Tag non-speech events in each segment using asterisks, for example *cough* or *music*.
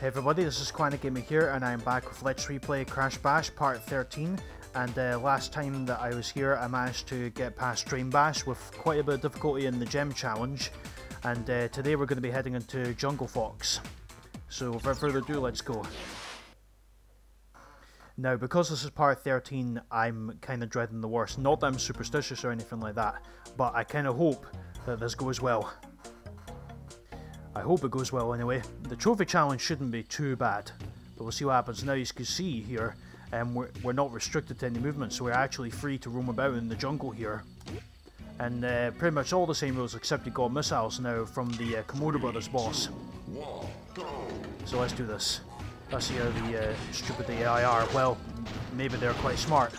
Hey everybody, this is Quantic Gaming here, and I'm back with Let's Replay Crash Bash Part 13. And uh, last time that I was here, I managed to get past Drain Bash with quite a bit of difficulty in the Gem Challenge. And uh, today we're going to be heading into Jungle Fox. So without further ado, let's go. Now, because this is part 13, I'm kind of dreading the worst. Not that I'm superstitious or anything like that, but I kind of hope that this goes well. I hope it goes well anyway. The trophy challenge shouldn't be too bad, but we'll see what happens. Now as you can see here, um, we're, we're not restricted to any movement, so we're actually free to roam about in the jungle here. And uh, pretty much all the same rules except you got missiles now from the uh, Komodo Brothers boss. So let's do this. Let's see how the uh, stupid AI are. Well, maybe they're quite smart.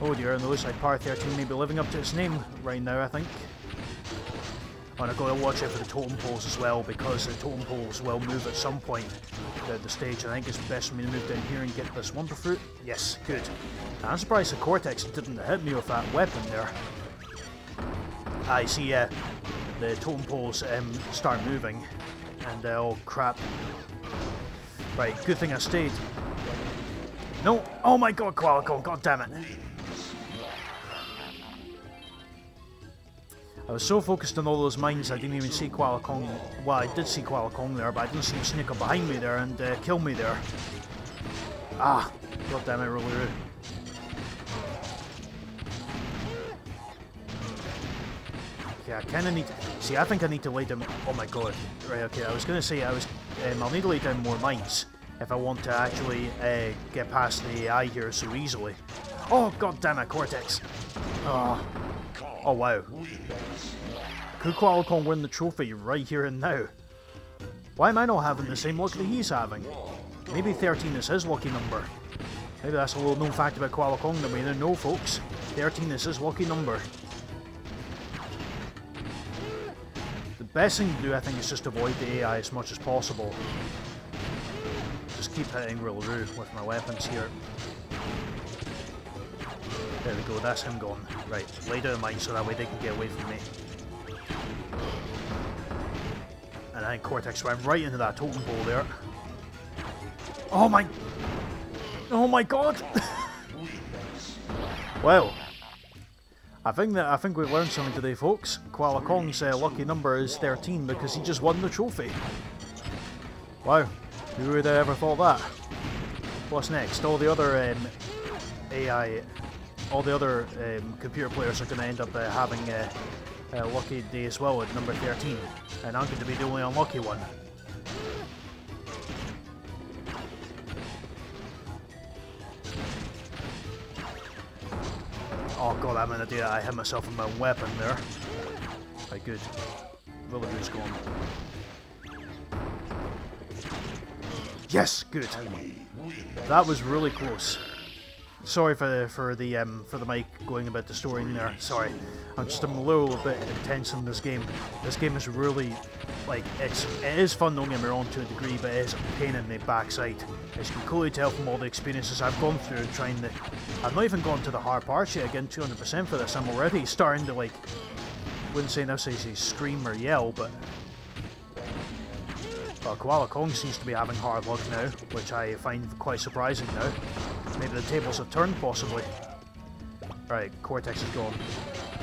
Oh dear, and looks like Part 13 may be living up to its name right now, I think. And I've got to watch out for the totem poles as well, because the totem poles will move at some point throughout the stage. I think it's best for me to move down here and get this wonder Fruit. Yes, good. I'm surprised the Cortex didn't hit me with that weapon there. I see uh, the totem poles um, start moving, and uh, oh crap. Right, good thing I stayed. No! Oh my god, Koala Kong, god damn it! I was so focused on all those mines I didn't even see Koala Kong. Well, I did see Koala Kong there, but I didn't see him sneak up behind me there and uh, kill me there. Ah, god damn it, Rilla Roo. Okay, I kind of need... To, See, I think I need to lay down... Oh my god. Right, okay, I was to say I was... Um, I'll need to lay down more mines if I want to actually uh, get past the AI here so easily. Oh, god damn it, Cortex. Oh. Oh, wow. Could Koala Kong win the trophy right here and now? Why am I not having the same luck that he's having? Maybe 13 is his lucky number. Maybe that's a little known fact about Koala Kong that we don't know, folks. 13 is his lucky number. The best thing to do, I think, is just avoid the AI as much as possible. Just keep hitting Rilla Roo with my weapons here. There we go, that's him gone. Right, lay down mine so that way they can get away from me. And I think Cortex ran right into that totem pole there. Oh my... Oh my god! *laughs* well, I think that I think we've learned something today, folks. Koala Kong's uh, lucky number is 13 because he just won the trophy. Wow, who would have ever thought that? What's next? All the other um, AI all the other um, computer players are going to end up uh, having a, a, lucky day as well at number 13, and I'm going to be the only unlucky one. Oh god, I'm an idiot, I hit myself with my weapon there. Right, good. Willoughby's gone. Yes, good. That was really close. Sorry for the, for the um, for the mic going about the story in there. Sorry, I'm just I'm a little bit intense in this game. This game is really like it's it is fun. Don't get me wrong to a degree, but it is a pain in the backside. As you can clearly tell from all the experiences I've gone through trying to. I've not even gone to the hard parts yet. Again, 200% for this. I'm already starting to like. Wouldn't say necessarily scream or yell, but well, Koala Kong seems to be having hard luck now, which I find quite surprising now. Maybe the tables have turned, possibly. Right, Cortex is gone.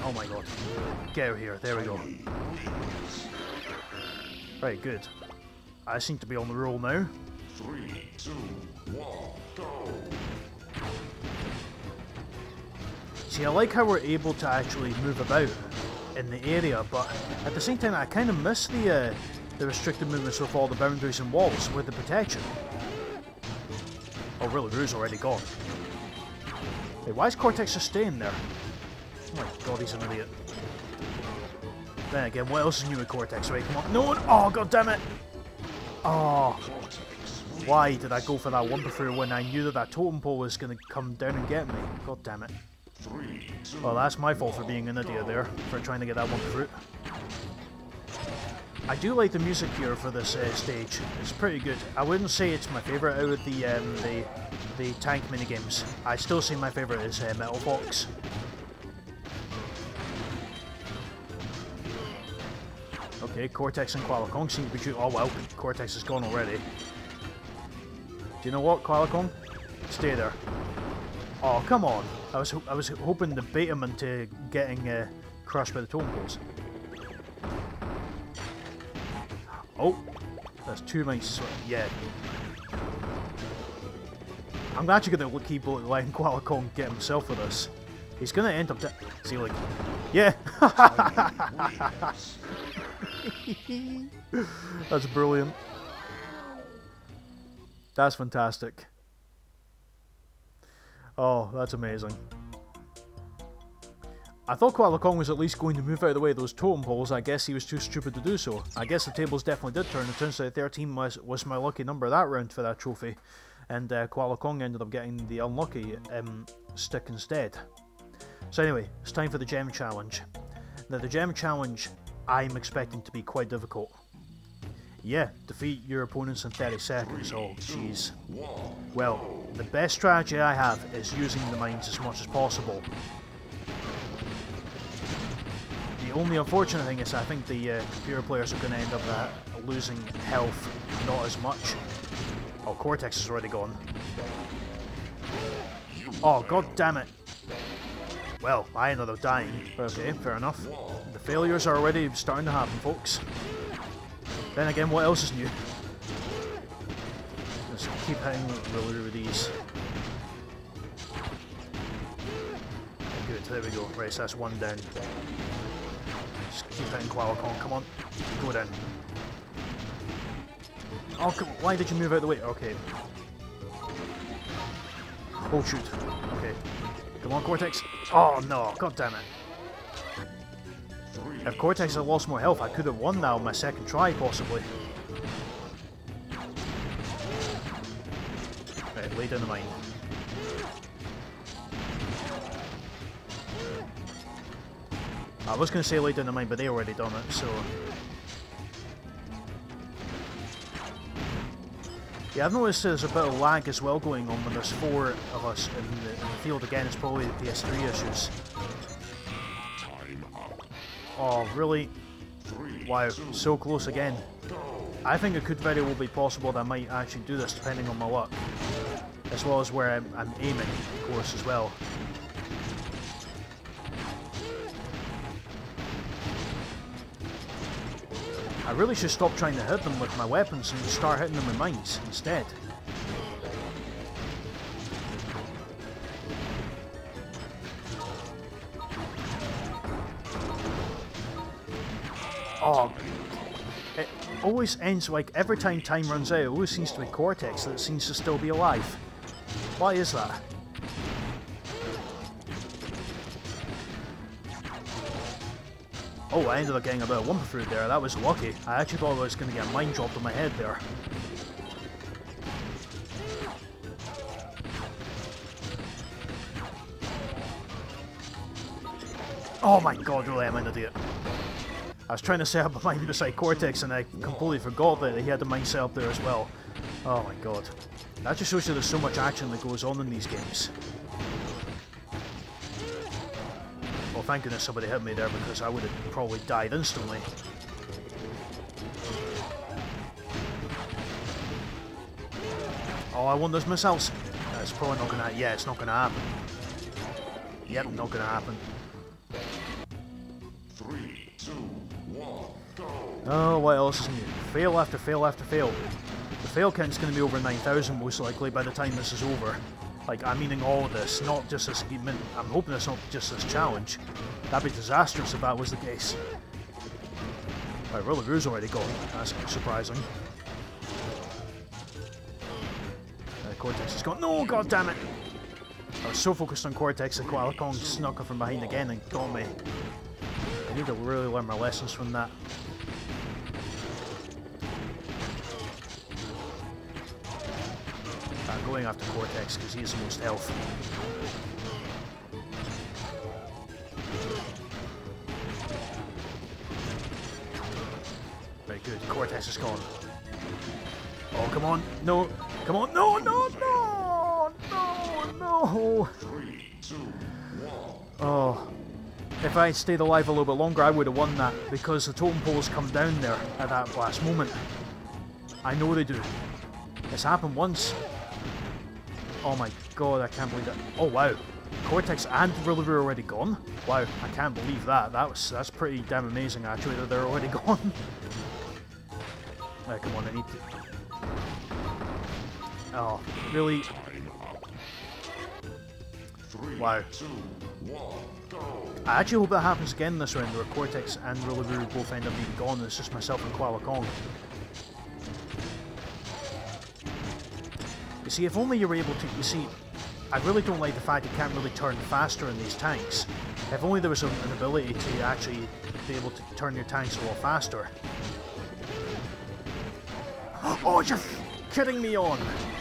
Oh my god. Get out here, there we go. Right, good. I seem to be on the roll now. Three, two, one, go! See, I like how we're able to actually move about in the area, but at the same time I kind of miss the uh, the restricted movements with all the boundaries and walls with the protection. Oh, really, Rue's already gone. Wait, why is Cortex just staying there? Oh my god, he's an idiot. Then again, what else is new with Cortex? Right, come on. No one! Oh, god damn it! Oh. Why did I go for that one Fruit when I knew that that totem pole was going to come down and get me? God damn it. Well, that's my fault for being an idiot there, for trying to get that one Fruit. I do like the music here for this uh, stage. It's pretty good. I wouldn't say it's my favourite out of the um, the the tank minigames. I still say my favourite is uh, Metal Fox. Okay, Cortex and Koala Kong seem to be shooting. Oh well, Cortex is gone already. Do you know what, Koala Kong? Stay there. Oh, come on. I was I was hoping to bait him into getting uh, crushed by the totem poles. Oh, there's two mice. Yeah. I'm actually going to keep letting *laughs* Koala Kong get himself with us. He's going to end up... See, like... Yeah! *laughs* That's brilliant. That's fantastic. Oh, that's amazing. I thought Koala Kong was at least going to move out of the way of those totem poles. I guess he was too stupid to do so. I guess the tables definitely did turn. It turns out 13 was, was my lucky number that round for that trophy. And uh, Kong ended up getting the unlucky um, stick instead. So anyway, it's time for the gem challenge. Now the gem challenge I'm expecting to be quite difficult. Yeah, defeat your opponents in 30 seconds. Oh, jeez. Well, the best strategy I have is using the mines as much as possible. The only unfortunate thing is I think the uh, computer players are going to end up uh, losing health not as much. Oh, Cortex is already gone. Oh, god damn it. Well, I ended up dying. Okay, fair enough. The failures are already starting to happen, folks. Then again, what else is new? Just keep hitting really with these. Good, there we go. Right, so that's one down. Just keep hitting Koala Kong, come on. Go down. Oh, come on. why did you move out of the way? Okay. Oh, shoot. Okay. Come on, Cortex. Oh, no. God damn it. If Cortex had lost more health, I could have won now on my second try, possibly. Right, lay down the mine. I was going to say lay down the mine, but they already done it, so... Yeah, I've noticed there's a bit of lag as well going on when there's four of us in the, in the field. Again, it's probably the PS3 issues. Oh, really? Wow, so close again. I think it could very well be possible that I might actually do this depending on my luck. As well as where I'm, I'm aiming, of course, as well. I really should stop trying to hit them with my weapons and start hitting them with mines instead. Oh, it always ends like every time time runs out, it always seems to be Cortex that seems to still be alive. Why is that? Oh, I ended up getting a bit of Wumpa Fruit there. That was lucky. I actually thought I was going to get a mine dropped on my head there. Oh my god, really, I'm an idiot. I was trying to set up a mine beside Cortex and I completely forgot that he had the mine set up there as well. Oh my god. That just shows you there's so much action that goes on in these games. Well, thank goodness somebody hit me there because I would have probably died instantly. Oh, I want those missiles. That's probably not gonna. Yeah, it's not gonna happen. Yep, not gonna happen. Three, two, one, go. Oh, what else is new? Fail after fail after fail. The fail count's going to be over 9,000 most likely by the time this is over. Like, I'm meaning all this, not just this... I'm hoping it's not just this challenge. That'd be disastrous if that was the case. Right, Rilla Roo's already gone. That's surprising. Uh, Cortex is gone. No, god damn it! I was so focused on Cortex that Koala Kong snuck up from behind again and got me. I need to really learn my lessons from that. Going after Cortex because he has the most health. Very good. Cortex is gone. Oh, come on. No. Come on. No, no, no. No, no. Oh. If I had stayed alive a little bit longer, I would have won that because the totem poles come down there at that last moment. I know they do. It's happened once Oh my god, I can't believe that. Oh wow. Cortex and Rilla Roo are already gone? Wow, I can't believe that. That was that's pretty damn amazing actually that they're already *laughs* gone. Right, come on, I need to... Oh, really? Wow. I actually hope that happens again this round, where Cortex and Rilla Roo both end up being gone, and it's just myself and Koala see, if only you were able to... You see, I really don't like the fact you can't really turn faster in these tanks. If only there was an ability to actually be able to turn your tanks a lot faster. *gasps* Oh, you're kidding me on!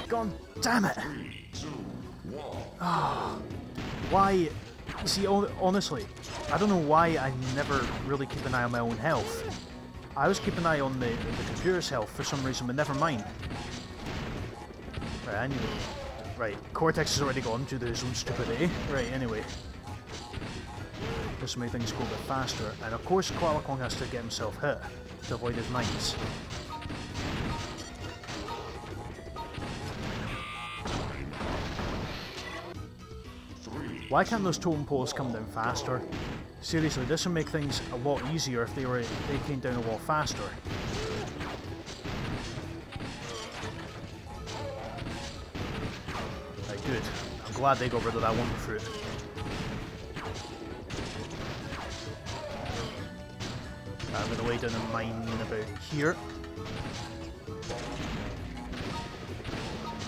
God damn it! Oh, why? See, honestly, I don't know why I never really keep an eye on my own health. I always keep an eye on the, the computer's health for some reason, but never mind. Right, anyway. Right, Cortex has already gone to his own stupidity. Right, anyway. This will make things go a bit faster. And of course, Koala Kong has to get himself hit to avoid his mines. Why can't those totem poles come down faster? Seriously, this would make things a lot easier if they were they came down a lot faster. Glad they got rid of that one fruit. I'm gonna wait down a mine about here.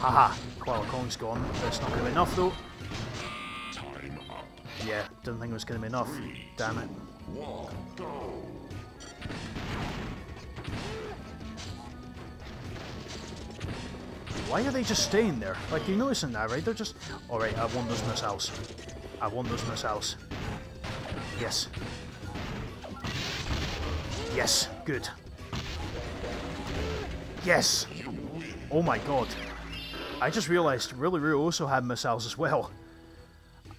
Haha, Koala Kong's gone. That's not gonna be enough though. Yeah, didn't think it was going to be enough. Damn it. Why are they just staying there? Like, you noticing that, right? They're just... Alright, I want those missiles. I want those missiles. Yes. Yes, good. Yes! Oh my god. I just realised Really Rilla Roo also had missiles as well.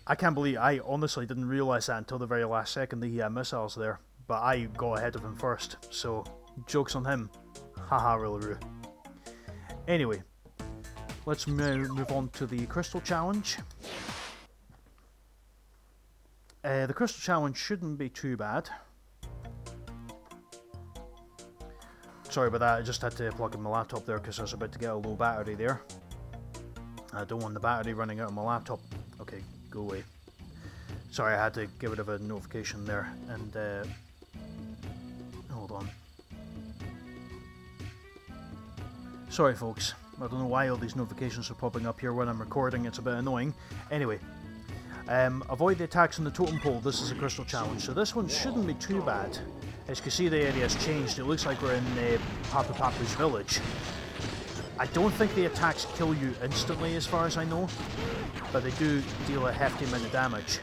I can't believe I honestly didn't realise that until the very last second that he had missiles there. But I got ahead of him first, so joke's on him. Haha, Rilla Roo. Anyway, let's move on to the Crystal Challenge. Uh, the Crystal Challenge shouldn't be too bad. Sorry about that, I just had to plug in my laptop there because I was about to get a low battery there. I don't want the battery running out of my laptop. Okay, go away. Sorry, I had to give it of a notification there, and uh, hold on. Sorry folks, I don't know why all these notifications are popping up here when I'm recording, it's a bit annoying. Anyway, um, avoid the attacks on the totem pole, this is a crystal challenge, so this one shouldn't be too bad. As you can see the area has changed, it looks like we're in uh, Papu Papu's village. I don't think the attacks kill you instantly as far as I know, but they do deal a hefty amount of damage.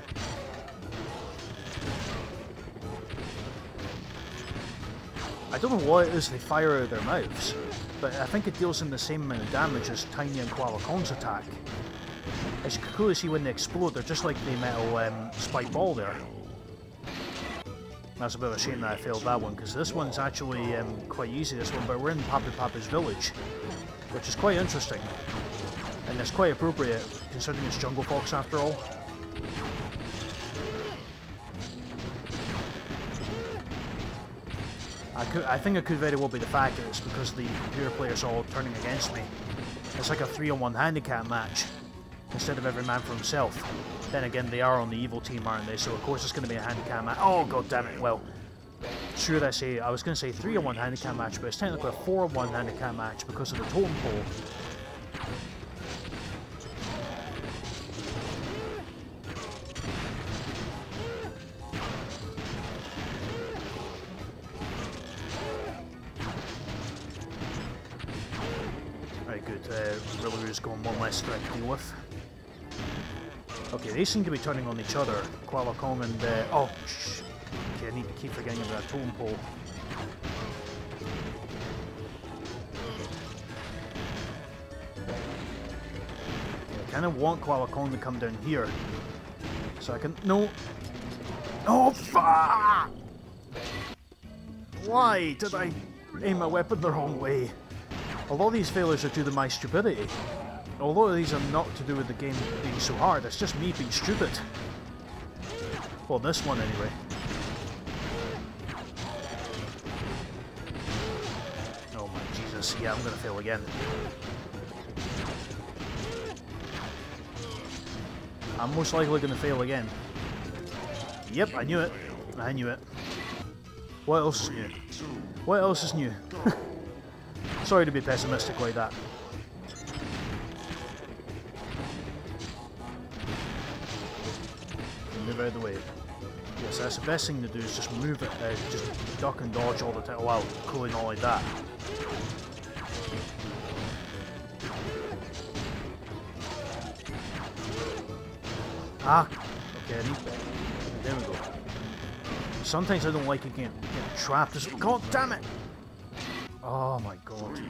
I don't know what it is they fire out of their mouths, but I think it deals in the same amount of damage as Tiny and Koala Kong's attack. As you can clearly see when they explode, they're just like the metal um, spike ball there. That's a bit of a shame that I failed that one, because this one's actually um, quite easy, this one, but we're in Papu Papu's village which is quite interesting. And it's quite appropriate, considering it's Jungle Fox after all. I, could, I think it could very well be the fact that it's because the computer players are all turning against me. It's like a 3-on-1 handicap match, instead of every man for himself. Then again, they are on the evil team, aren't they? So of course it's going to be a handicap match. Oh, god damn it, well, should I say, I was going to say 3 on 1 handicap match, but it's technically a 4 on 1 handicap match because of the totem pole. They seem to be turning on each other. Kong and, uh, oh, shh. Okay, I need to keep forgetting about that totem pole. I kind of want Kong to come down here. So I can... No! Oh, fuck! Why did I aim my weapon the wrong way? A lot of these failures are due to my stupidity. A lot of these are not to do with the game being so hard, it's just me being stupid. Well, this one anyway. Oh my Jesus, yeah, I'm gonna fail again. I'm most likely gonna fail again. Yep, I knew it. I knew it. What else is new? What else is new? *laughs* Sorry to be pessimistic like that. Out of the way. Yes, that's the best thing to do is just move it, uh, just duck and dodge all the time. Wow, cool not like that. Ah, okay, there we go. Sometimes I don't like getting, getting trapped. Just, God damn it! Oh my god.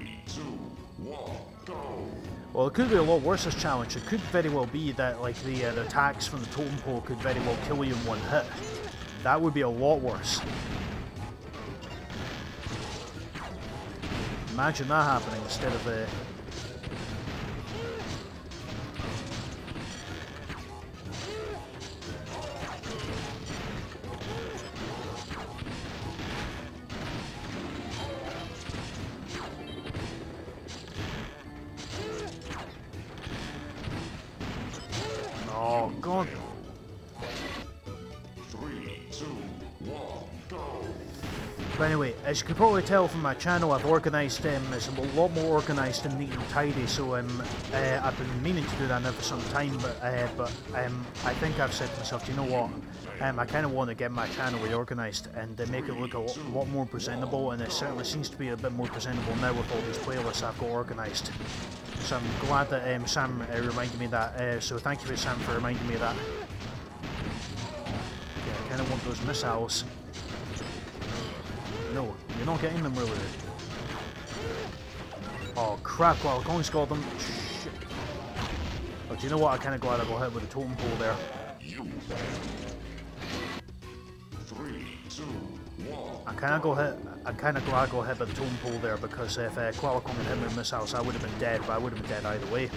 Well, it could be a lot worse this challenge. It could very well be that like the, uh, the attacks from the totem pole could very well kill you in one hit. That would be a lot worse. Imagine that happening instead of the... Uh, But anyway, as you can probably tell from my channel, I've organised um, it's a lot more organised and neat and tidy. So um, uh, I've been meaning to do that now for some time, but uh, but um, I think I've said to myself, do you know what? Um, I kind of want to get my channel reorganised and uh, make it look a lot more presentable, and it certainly seems to be a bit more presentable now with all these playlists I've got organised. So I'm glad that um, Sam uh, reminded me of that. Uh, so thank you, Sam, for reminding me of that. I of want those missiles. No, you're not getting them really. Oh crap, well, Kong's got them. Shit. Oh, do you know what? I'm kind of glad I got hit with the totem pole there. I kind of got hit. I kind of glad I got hit by the totem pole there because if uh, Kong had hit me with missiles, I would have been dead, but I would have been dead either way.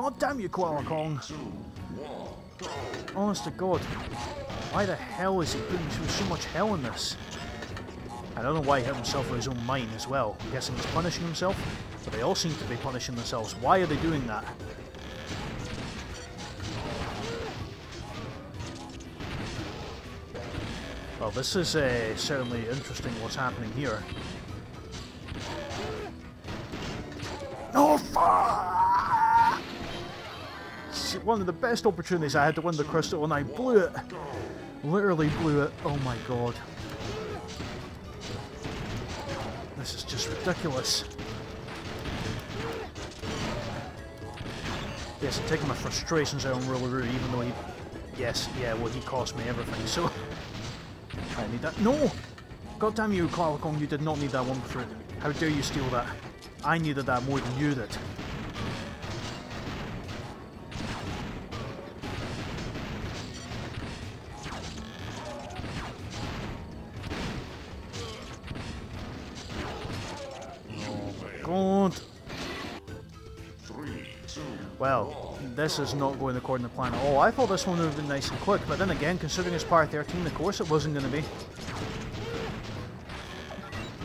God damn you, Koala Kong. Honest to God. Why the hell is he putting through so much hell in this? I don't know why he hit himself with his own mine as well. I'm guessing he's punishing himself, but they all seem to be punishing themselves. Why are they doing that? Well, this is uh, certainly interesting what's happening here. One of the best opportunities I had to win the crystal and I blew it. Literally blew it. Oh my god. This is just ridiculous. Yes, I'm taking my frustrations out on Rilla Roo, even though he... Yes, yeah, well, he cost me everything, so... *laughs* I need that. No! God damn you, Kong, you did not need that one fruit. How dare you steal that? I needed that more than you did. This is not going according to plan at all. I thought this one would have been nice and quick, but then again, considering it's par 13, of course it wasn't going to be.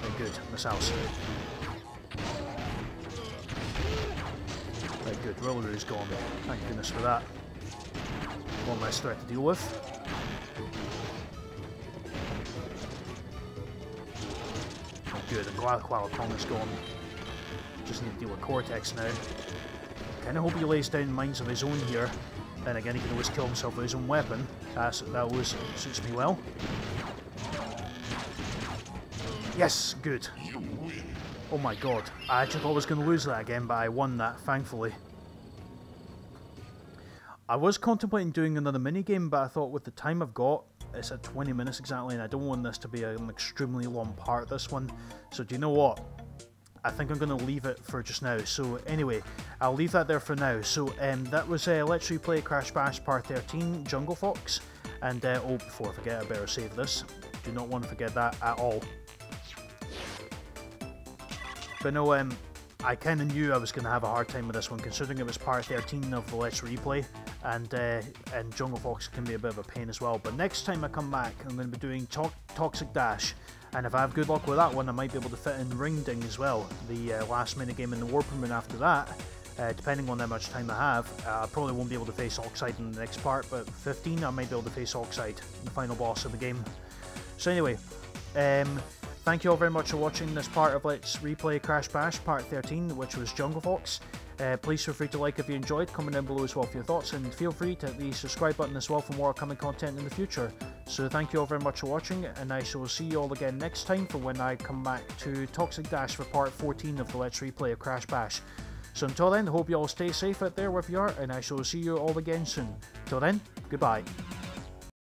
Very good, Miss House. Very good, Rilla Roo's gone. Thank goodness for that. One less threat to deal with. Good, and Koala Kong is gone. Just need to deal with Cortex now. Kinda hope he lays down mines of his own here. Then again, he can always kill himself with his own weapon. That's, that always suits me well. Yes, good. Oh my god. I actually thought I was going to lose that again, but I won that, thankfully. I was contemplating doing another mini game, but I thought with the time I've got, it's at 20 minutes exactly, and I don't want this to be an extremely long part, this one. So do you know what? I think I'm going to leave it for just now. So anyway, I'll leave that there for now. So um, that was uh, Let's Replay Crash Bash Part 13, Jungle Fox. And uh, oh, before I forget, I better save this. Do not want to forget that at all. But no, um, I kind of knew I was going to have a hard time with this one, considering it was part 13 of the Let's Replay, and uh, and Jungle Fox can be a bit of a pain as well. But next time I come back, I'm going to be doing to Toxic Dash, and if I have good luck with that one, I might be able to fit in Ring Ding as well, the uh, last minute game in the Warp Room, and after that, uh, depending on how much time I have, I probably won't be able to face Oxide in the next part, but 15 I might be able to face Oxide, the final boss of the game. So anyway, um, Thank you all very much for watching this part of Let's Replay Crash Bash Part 13, which was Jungle Fox. Uh, please feel free to like if you enjoyed, comment down below as well for your thoughts, and feel free to hit the subscribe button as well for more upcoming content in the future. So thank you all very much for watching, and I shall see you all again next time for when I come back to Toxic Dash for Part 14 of the Let's Replay of Crash Bash. So until then, I hope you all stay safe out there wherever you are, and I shall see you all again soon. Till then, goodbye.